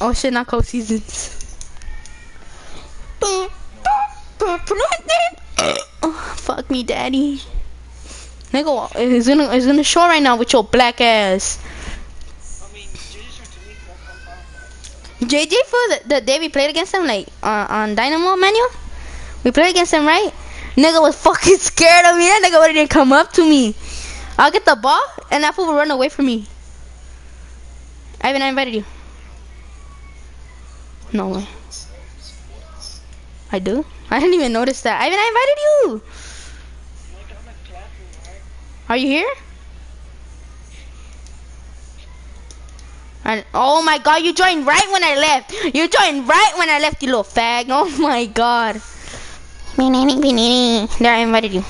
Oh shit, not cold seasons. oh, fuck me, daddy. Nigga, it's gonna it's gonna show right now with your black ass. JJ tried to make one pump out. JJ for the, the day we played against him, like uh, on Dynamo manual, we played against him, right? Nigga was fucking scared of me. That nigga wouldn't even come up to me. I'll get the ball, and that fool will run away from me. Ivan, I invited you. No way. I do? I didn't even notice that. Ivan, I invited you. Like, I'm a classroom, right? Are you here? And oh my god, you joined right when I left. You joined right when I left, you little fag. Oh my god. There, I invited you.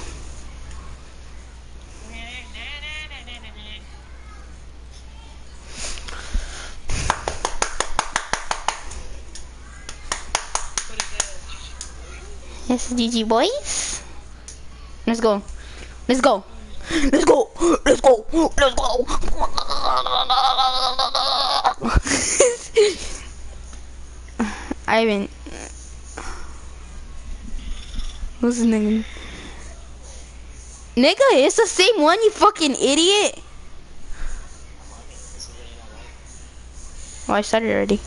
Yes, GG boys. Let's go. Let's go. Let's go. Let's go. Let's go. Ivan. What's his name? Nigga, it's the same one, you fucking idiot. Oh, I started already.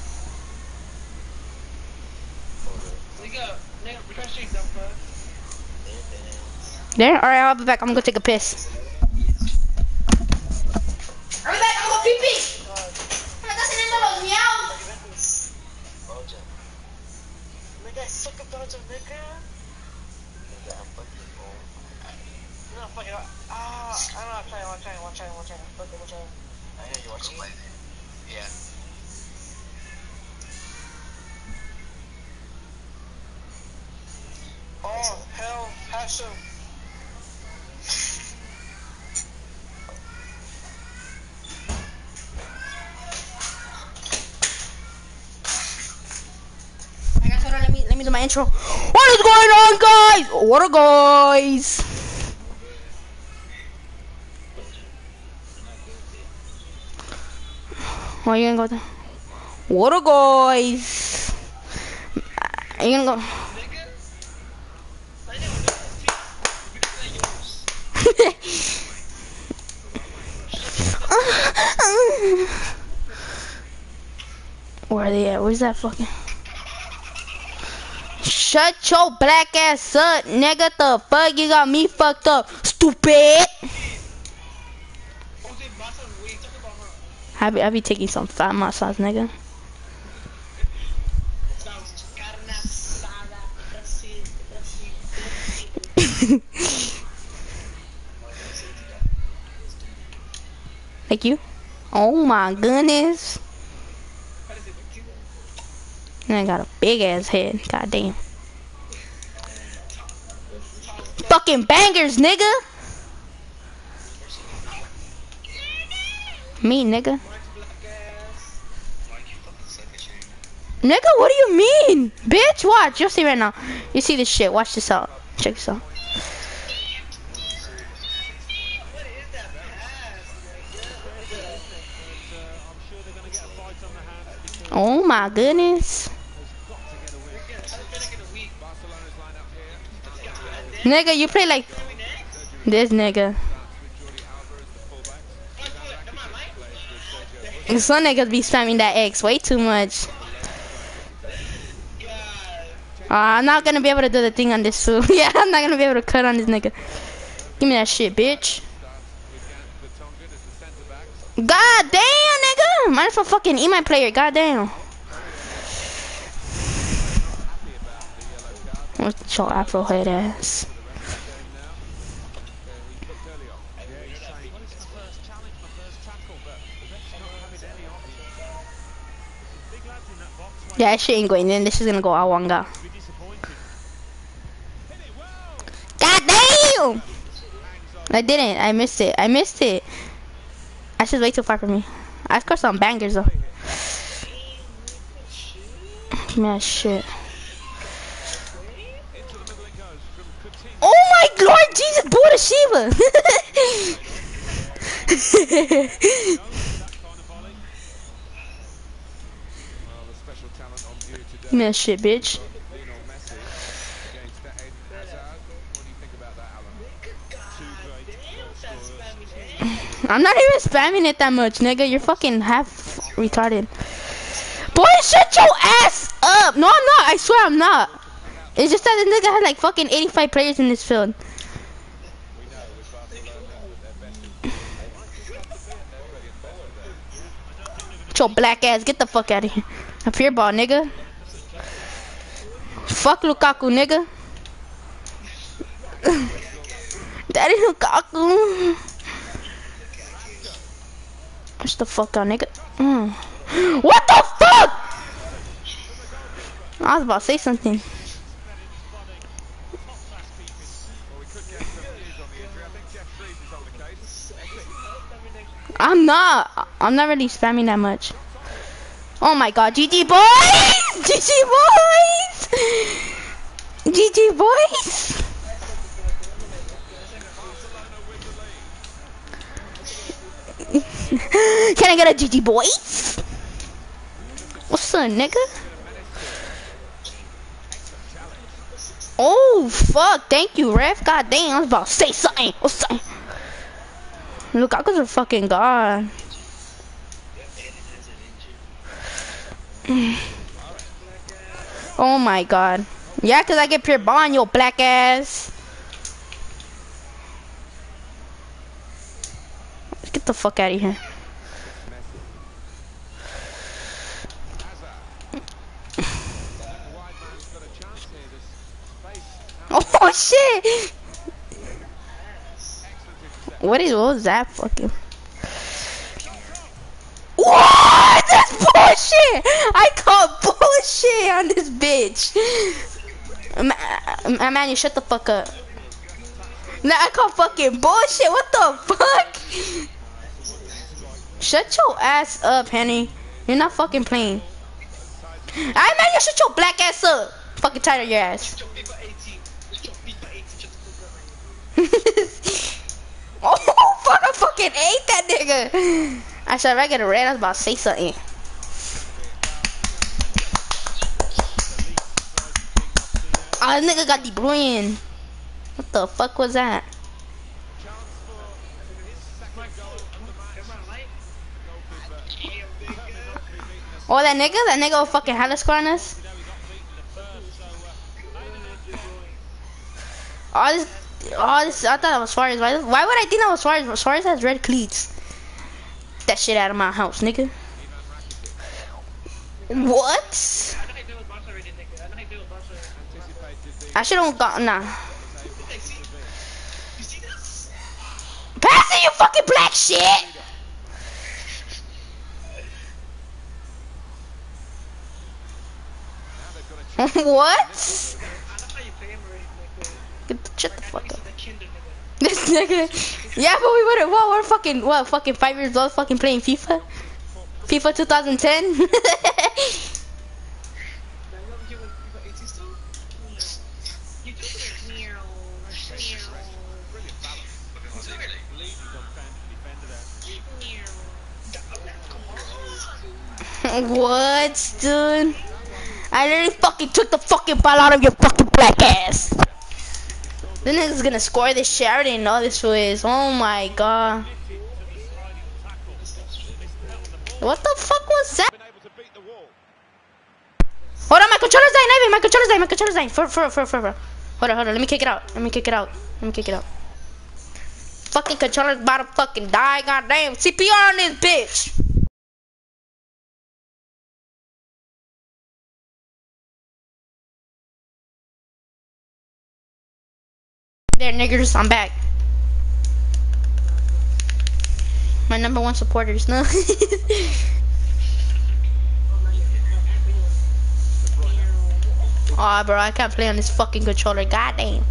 Nigga, nigga, press your dump bud. There? Alright, I'll be back. I'm gonna go take a piss. Be back. I'm gonna pee pee. Ah, I don't. I'm trying, I'm trying, I'm trying, I'm trying. I'm trying. I know you him. Yeah. Oh, hell, Hashem. My intro. What is going on, guys? What are guys? Why you gonna go there? What are guys? Are you gonna go? Where are they at? Where's that fucking? Shut your black ass up, nigga. The fuck you got me fucked up, stupid. I be I be taking some fat massage, nigga. Like you? Oh my goodness. And I got a big ass head. God damn. Fucking bangers, nigga. Me, nigga. Nigga, what do you mean? Bitch, watch. You'll see right now. You see this shit. Watch this out. Check this out. Oh my goodness. I feel like in a week. Nigga, you play like this nigga. Some niggas be spamming that X way too much. Uh, I'm not gonna be able to do the thing on this fool. yeah, I'm not gonna be able to cut on this nigga. Give me that shit, bitch. God damn, nigga. Might as well fucking eat my player. God damn. What's your afro head ass? Yeah, shit ain't going in. This is gonna go Awanga. God damn! I didn't. I missed it. I missed it. I should way too far from me. I scored some bangers though. Give me that shit. Oh my lord Jesus, Buddha Shiva! Give me that shit, bitch. I'm not even spamming it that much, nigga. You're fucking half retarded. Boy, shut your ass up. No, I'm not. I swear I'm not. It's just that this nigga had like fucking 85 players in this field. Get your black ass. Get the fuck out of here. Up here, ball, nigga. Fuck Lukaku, nigga. Daddy Lukaku. What's the fuck out, nigga? Mm. What the fuck? I was about to say something. I'm not. I'm not really spamming that much. Oh my god, GG boys! GG boys! GG boys! Can I get a GG boys? What's up, nigga? Oh fuck! Thank you, ref. God damn, I was about to say something. What's up? Lukaku's a fucking god. Oh my god. Yeah, cause I get pure bond, yo black ass. Get the fuck out of here. Oh shit! What is what was that fucking? What? That's bullshit! I call bullshit on this bitch. Man, man, you shut the fuck up. Nah, I call fucking bullshit. What the fuck? Shut your ass up, Henny. You're not fucking playing. Alright, man, you shut your black ass up. Fucking tired of your ass. Let's go FIFA 18. Let's go FIFA 18. Shut the oh, fuck, I fucking ate that nigga. I if I get a red, I was about to say something. Oh, this nigga got De Bruyne. What the fuck was that? Oh, that nigga? That nigga fucking hella score on us? Oh, this, oh, this, I thought it was Suarez. Why, why would I think that was Suarez? Suarez has red cleats. That shit out of my house, nigga. What? I know how you deal with Barca already, nigga. I know how you deal with Barca already. Anticipated the I should have got, nah. Pass it, you fucking black shit! what? Get shut the fuck up. This nigga. Yeah, but we would what, we're fucking, what, fucking five years old fucking playing FIFA? FIFA 2010? Now, you know you with FIFA 18 still? You do it. Meow. Meow. brilliant balance. Lead on defender there. Meow. What, dude? I literally fucking took the fucking ball out of your fucking black ass. This nigga's gonna score this shit. I already know this was. Oh my god. What the fuck was that? Hold on, my controller's dying, Ivan. My controller's dying. My controller's dying. For, for, for, for, for. Hold on, hold on. Let me kick it out. Let me kick it out. Let me kick it out. Fucking controller's about to fucking die. Goddamn. CPR on this bitch. There, niggers. I'm back. My number one supporters, no. Aw, bro, I can't play on this fucking controller. Goddamn.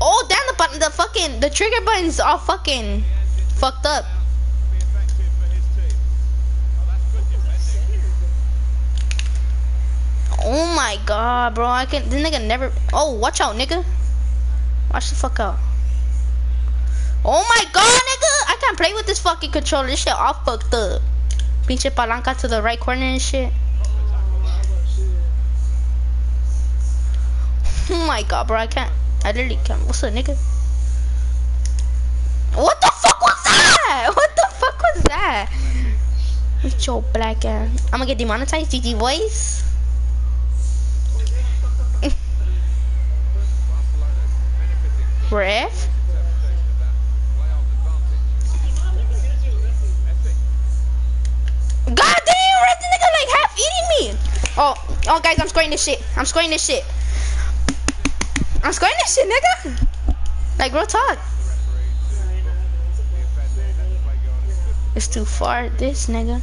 Oh, damn, the button, the fucking, the trigger button's all fucking fucked up. Be effective for his team. Oh, that's good defending. Oh my god, bro, I can, this nigga never, oh, watch out, nigga. Watch the fuck out. Oh my god, nigga, I can't play with this fucking controller. This shit all fucked up. Pinche palanca to the right corner and shit. Oh my god, bro, I can't. I literally can't. What's up, nigga? What the fuck was that? What the fuck was that? With your black ass. I'm gonna get demonetized, GG voice. Ref? God damn, the nigga like half eating me. Oh, oh guys, I'm scoring this shit. I'm scoring this shit. I'm scoring this shit, nigga. Like real talk. It's too far, this nigga.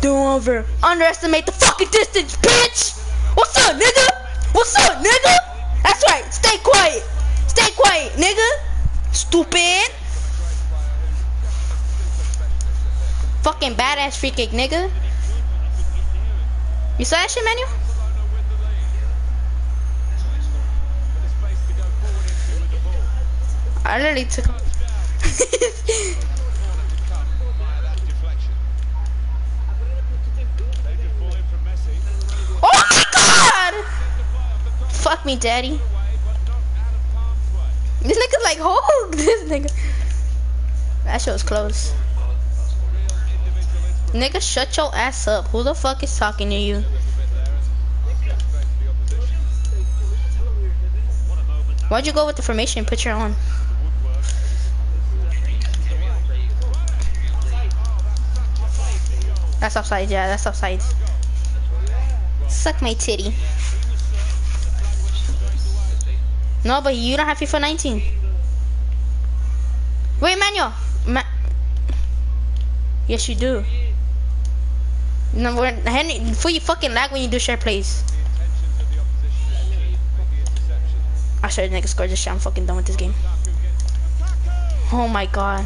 Don't over underestimate the fucking distance, bitch! What's up, nigga? What's up, nigga? That's right, stay quiet. Stay quiet, nigga. Stupid. Fucking badass free kick, nigga. You saw that shit, Manuel? I literally took him. Oh my god! Fuck me, daddy. This nigga's like, oh, this nigga. That shit was close. Nigga, shut your ass up. Who the fuck is talking to you? Why'd you go with the formation put your on? That's offside, yeah, that's offside. Suck my titty. No, but you don't have FIFA 19. Wait, Manuel. Ma yes, you do. No, Henry, before you fucking lag when you do share plays. I swear, nigga scored this shit. I'm fucking done with this game. Oh my god.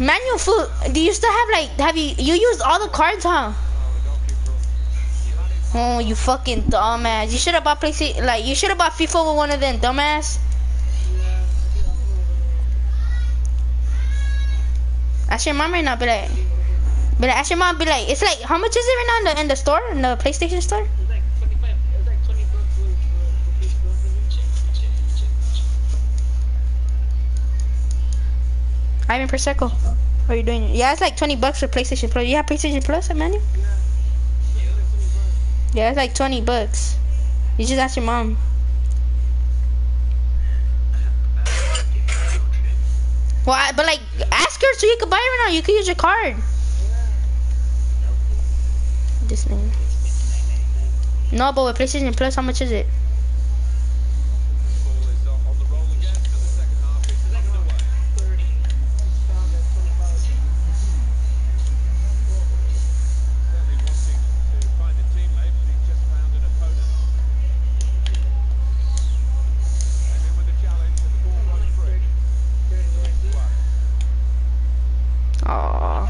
Manual food. Do you still have like? Have you you used all the cards, huh? Oh, you fucking dumbass. You should have bought PlayStation. Like you should have bought FIFA with one of them, dumbass. Ask your mom right now. Be like, be like, ask your mom. Be like, it's like, how much is it right now in the, in the store, in the PlayStation store? Ivan per circle. What are you doing? Yeah, it's like 20 bucks for PlayStation Plus. You have PlayStation Plus, Emmanuel? Yeah, it's like 20 bucks. You just ask your mom. Well, I, but like, ask her so you can buy it right now. You can use your card. This thing. No, but with PlayStation Plus, how much is it? Aww.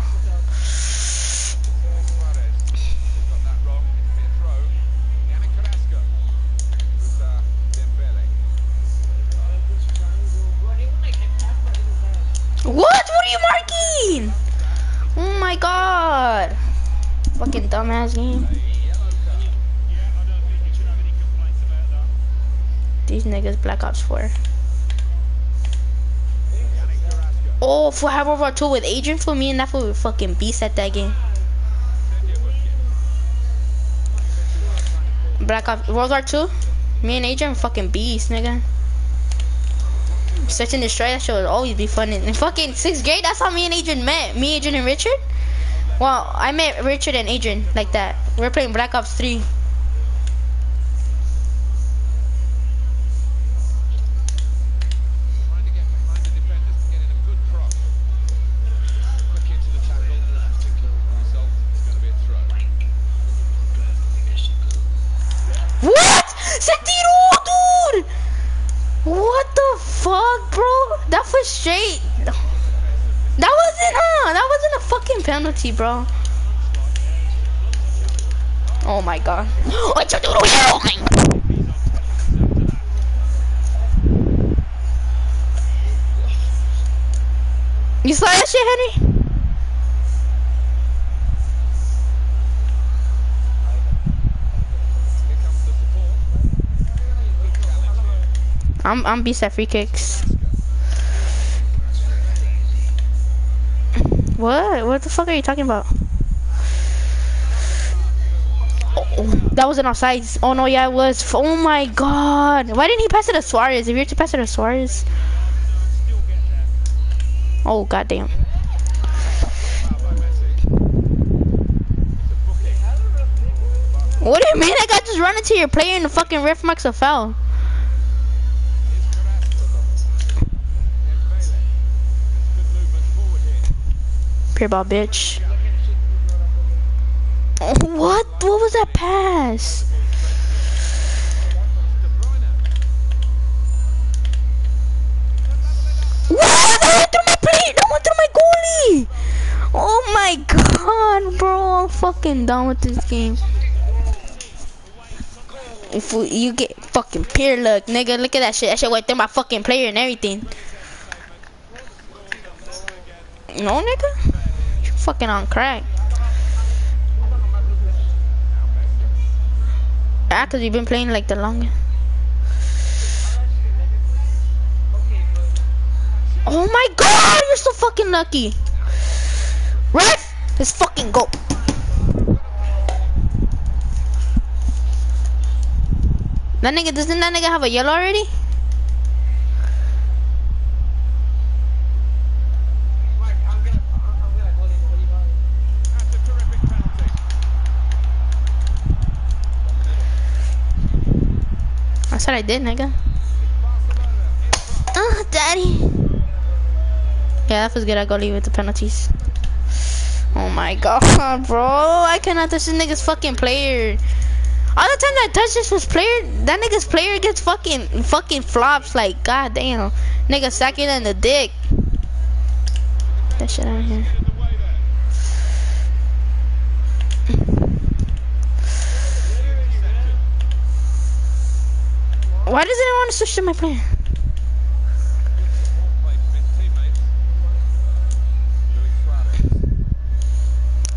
What? What are you marking? Oh my god. Fucking dumbass game. These niggas Black Ops 4. Oh, for have World War 2 with Adrian for me and that fool were fucking beast at that game. Black Ops World War 2? Me and Adrian fucking beast, nigga. Search and destroy that shit would always be fun. In fucking sixth grade, that's how me and Adrian met. Me, Adrian, and Richard. Well, I met Richard and Adrian like that. We are playing Black Ops 3. penalty, bro. Oh my god. What you doing? You saw that shit, Henny? I'm I'm beast at free kicks. What? What the fuck are you talking about? Oh, that wasn't offside. Oh no, yeah, it was. Oh my god. Why didn't he pass it to Suarez? If you're to pass it to Suarez. Oh goddamn. What do you mean? I got just run into your player and the fucking ref marks a foul. Pure ball, bitch. What? What was that pass? What? That went through my plate. That went through my goalie. Oh my god, bro. I'm fucking done with this game. If we, you get fucking pure luck, nigga, look at that shit. That shit went through my fucking player and everything. No, nigga. Fucking on crack. Ah, cause you've been playing like the longest. Oh my god, you're so fucking lucky. Ref, let's fucking go. That nigga, doesn't that nigga have a yellow already? That's what I did, nigga. Oh, daddy. Yeah, that was good. I go leave with the penalties. Oh my god, bro. I cannot touch this nigga's fucking player. All the time that I touch this was player, that nigga's player gets fucking fucking flops. Like, god damn. Nigga second in the dick. That shit out of here. Why doesn't it want to switch to my player?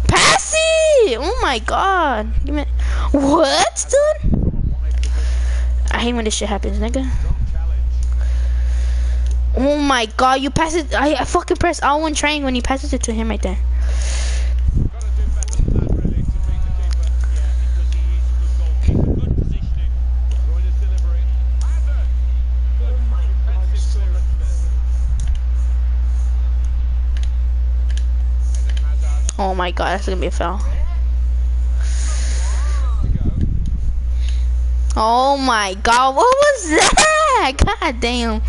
Pass it! Oh my god. What, dude? I hate when this shit happens, nigga. Oh my god, you pass it. I, I fucking press R1 train when he passes it to him right there. My god, that's gonna be a foul. Oh my god, what was that? God damn.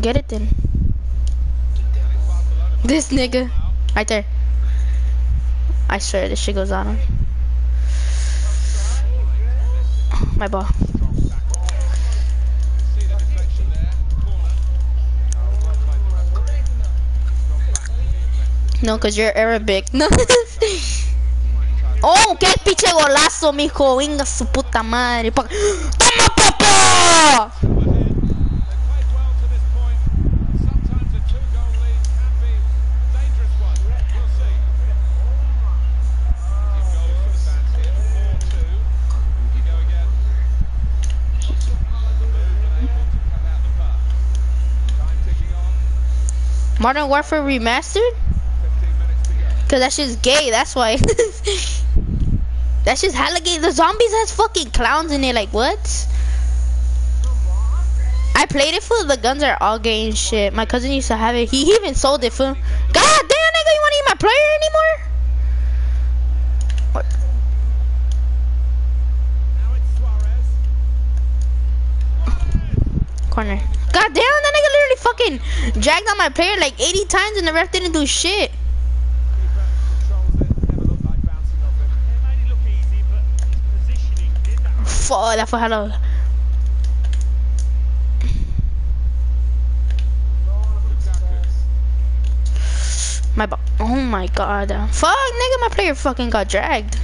Get it then. This nigga. Right there. I swear this shit goes on him. My ball. No, cause you're Arabic. No. oh, qué pinche golazo, mijo. Venga su puta madre. Pa- ¡Toma, papá! Modern Warfare Remastered? Cause that shit's gay, that's why. that shit's hella gay. The zombies has fucking clowns in it, like what? I played it for the guns are all gay and shit. My cousin used to have it. He, even sold it for God damn nigga, you wanna eat my player anymore? What? Corner. God damn, that nigga literally fucking dragged on my player like 80 times and the ref didn't do shit. Fuck, that oh, for hello. My oh my god. Fuck, nigga, my player fucking got dragged.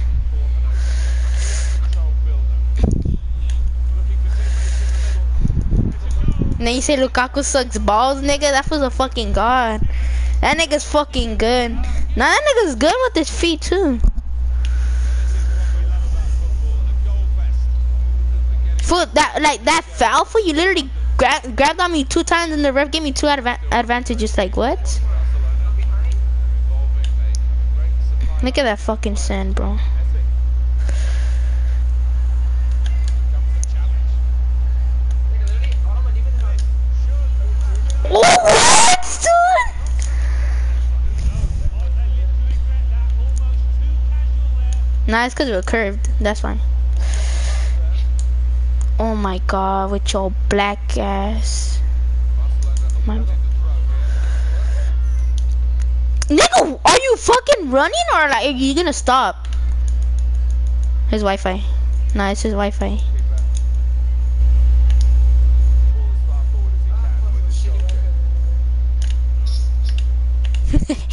Then you say Lukaku sucks balls, nigga. That was a fucking god. That nigga's fucking good. Now that nigga's good with his feet too. Fool, that like that foul for you literally gra- grabbed on me two times and the ref gave me two adva- advantages. Like what? Look at that fucking sand, bro. What? Nah, it's because we're curved. That's fine. Oh my god, with your black ass. My... Nigga, are you fucking running or like are you gonna stop? His Wi-Fi. Nah, it's his Wi-Fi.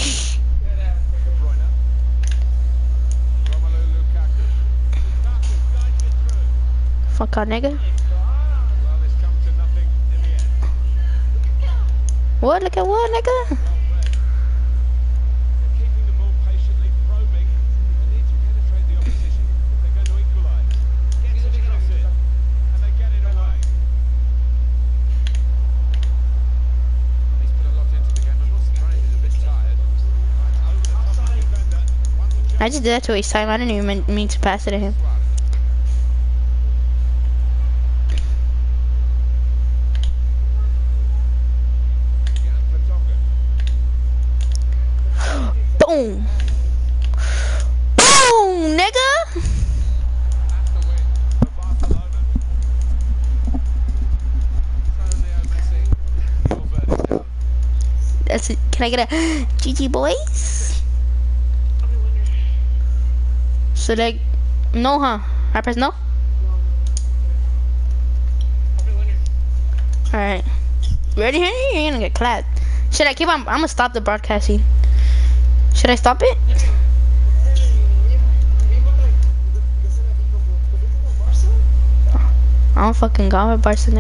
Fuck nigga. What? Look at what, nigga? I just did that to waste time. I didn't even mean, mean to pass it to him. Boom. Boom, nigga. That's it. Can I get a GG boys? So like, no, huh? I press no. All right. Ready? You're gonna get clapped. Should I keep on? I'm gonna stop the broadcasting. Should I stop it? I don't fucking got my Barca.